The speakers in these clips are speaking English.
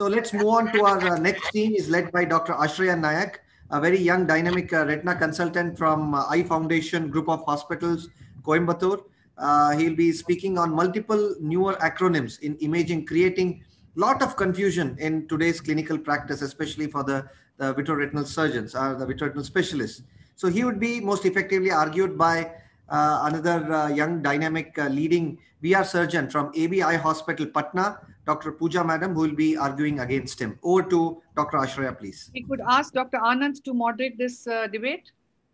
So let's move on to our uh, next team is led by Dr. Ashraya Nayak, a very young dynamic uh, retina consultant from uh, Eye Foundation Group of Hospitals, Coimbatore. Uh, he'll be speaking on multiple newer acronyms in imaging, creating a lot of confusion in today's clinical practice, especially for the, the vitreoretinal surgeons or the vitreoretinal specialists. So he would be most effectively argued by another uh, young dynamic leading VR surgeon from ABI Hospital, Patna, Dr. Pooja Madam, who will be arguing against him. Over to Dr. Ashraya, please. We could ask Dr. Anand to moderate this uh, debate.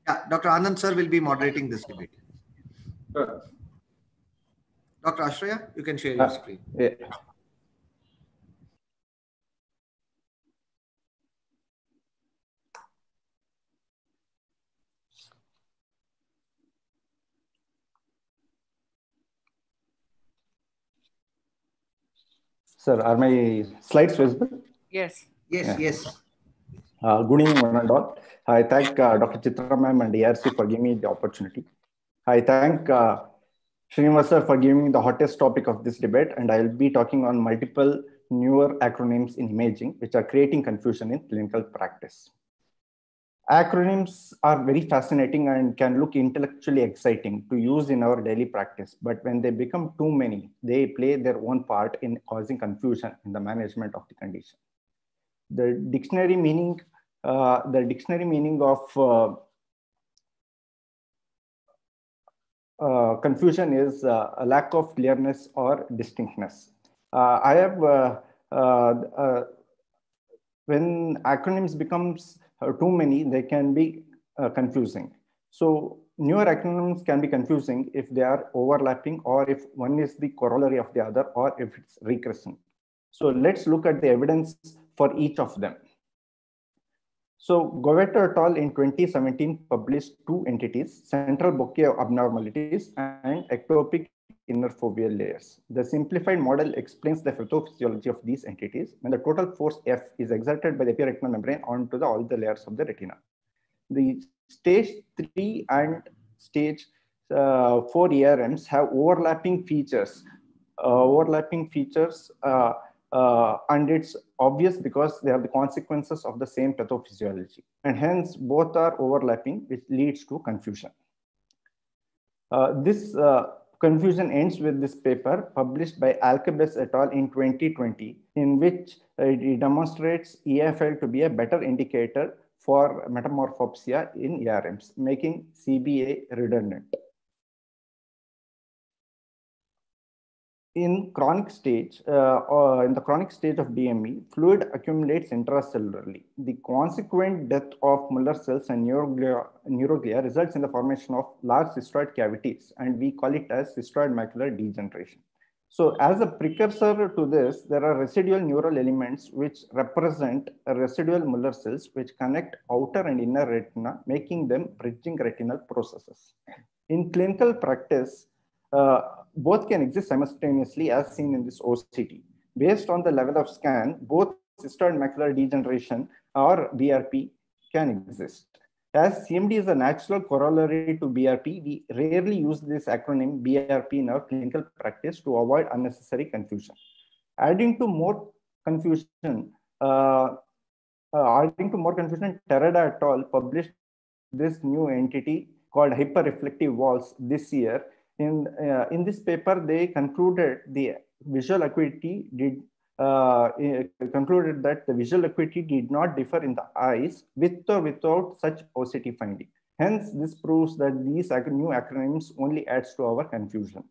Yeah, Dr. Anand sir will be moderating this debate. Sure. Dr. Ashraya, you can share your Uh, screen. Yeah. Sir, are my slides visible? Yes. Yes, Yeah. yes. Uh, good evening, one and all. I thank uh, Dr. Chitra ma'am and ARC for giving me the opportunity. I thank uh, Srinivas sir for giving me the hottest topic of this debate, and I'll be talking on multiple newer acronyms in imaging, which are creating confusion in clinical practice. Acronyms are very fascinating and can look intellectually exciting to use in our daily practice, but when they become too many, they play their own part in causing confusion in the management of the condition. The dictionary meaning uh, the dictionary meaning of uh, uh, confusion is uh, a lack of clearness or distinctness. Uh, i have uh, when acronyms becomes uh, too many they can be uh, confusing so newer acronyms can be confusing if they are overlapping or if one is the corollary of the other or if it's recurrent so let's look at the evidence for each of them. So Govetto et al. in 2017 published two entities, central bouquet abnormalities and ectopic inner foveal layers. The simplified model explains the pathophysiology of these entities when the total force F is exerted by the epiretinal membrane onto the, all the layers of the retina. The stage three and stage uh, four ERMs have overlapping features, uh, overlapping features uh, uh, and it's obvious because they are the consequences of the same pathophysiology and hence both are overlapping which leads to confusion. Uh, this uh, confusion ends with this paper published by Alkabes et al. in 2020 in which uh, it demonstrates EFL to be a better indicator for metamorphopsia in ERMs, making CBA redundant. In chronic stage, uh, or in the chronic stage of DME, fluid accumulates intracellularly. The consequent death of Muller cells and neuroglia, neuroglia results in the formation of large cystoid cavities, and we call it as cystoid macular degeneration. So as a precursor to this, there are residual neural elements which represent residual Muller cells which connect outer and inner retina, making them bridging retinal processes. In clinical practice, both can exist simultaneously as seen in this OCT. Based on the level of scan, both cystoid macular degeneration or BRP can exist. As CMD is a natural corollary to BRP, we rarely use this acronym BRP in our clinical practice to avoid unnecessary confusion. Adding to more confusion, uh, uh, adding to more confusion, Terada et al. published this new entity called hyperreflective walls this year in, uh, in this paper, they concluded the visual acuity did uh, concluded that the visual acuity did not differ in the eyes with or without such OCT finding. Hence, this proves that these new acronyms only adds to our confusion.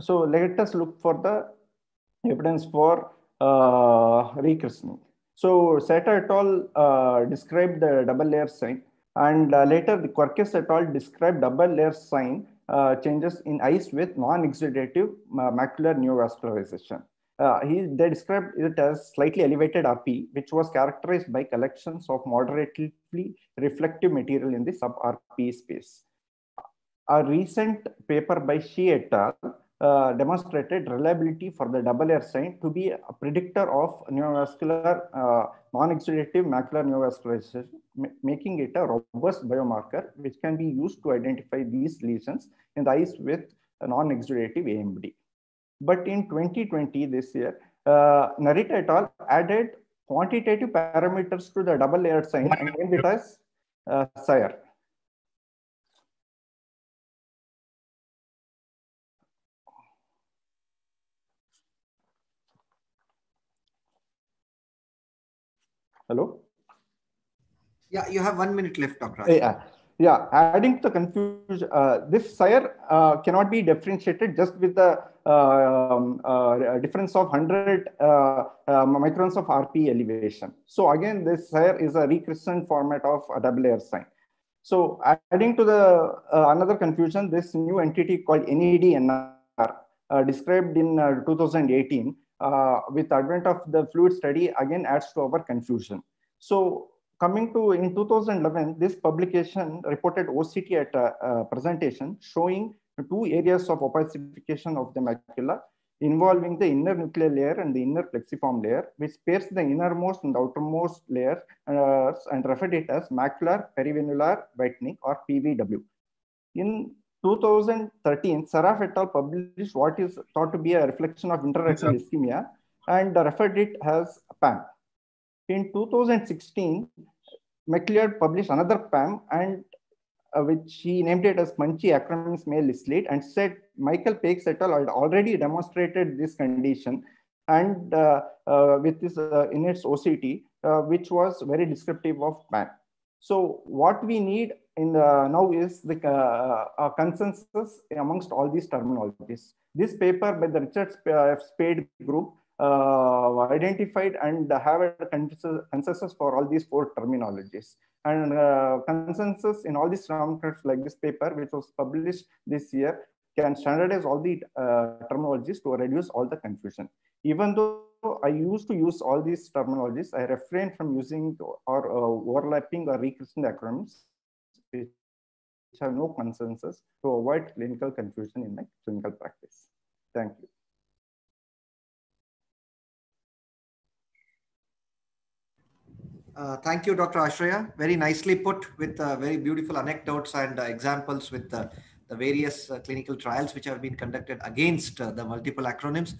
So let us look for the evidence for uh, recursioning. So Seta et al. Uh, described the double layer sign and uh, later, the Querques et al. described double layer sign uh, changes in eyes with non-exudative uh, macular neovascularization. he, they described it as slightly elevated RP, which was characterized by collections of moderately reflective material in the sub-RP space. A recent paper by Shi et al. Uh, demonstrated reliability for the double layer sign to be a predictor of neovascular, uh, non-exudative macular neovascularization, making it a robust biomarker which can be used to identify these lesions in the eyes with non-exudative AMD. But in 2020, this year, uh, Narita et al. added quantitative parameters to the double layered sign and named it as uh, SIRE. Hello? Yeah, you have one minute left, Dr. Yeah, yeah. Adding to the confusion, uh, this SIRE uh, cannot be differentiated just with the uh, um, uh, difference of 100 uh, uh, microns of RP elevation. So again, this SIRE is a recrescent format of a double layer sign. So adding to the another confusion, this new entity called NEDNR described in 2018 with advent of the fluid study again adds to our confusion. So coming to in 2011, this publication reported OCT at a, a presentation showing two areas of opacification of the macula involving the inner nuclear layer and the inner plexiform layer, which pairs the innermost and outermost layers uh, and referred it as macular perivenular whitening or PVW. In 2013, Sarraf et al. published what is thought to be a reflection of intraretinal ischemia and referred it as PAM. In 2016, McLeod published another PAM and uh, which he named it as Munchy acronyms may slate and said Michael Paques et al. had already demonstrated this condition and uh, uh, with this uh, in its OCT, uh, which was very descriptive of PAM. So what we need in the now is the uh, consensus amongst all these terminologies. This paper by the Richard. Spaide group uh, identified and have a consensus for all these four terminologies. And uh, consensus in all these terminologies like this paper, which was published this year, can standardize all the uh, terminologies to reduce all the confusion. Even though I used to use all these terminologies, I refrain from using or uh, overlapping or recreating acronyms which have no consensus to avoid clinical confusion in my clinical practice. Thank you. Uh, thank you, Dr. Ashraya. Very nicely put with uh, very beautiful anecdotes and uh, examples with the various uh, clinical trials which have been conducted against uh, the multiple acronyms.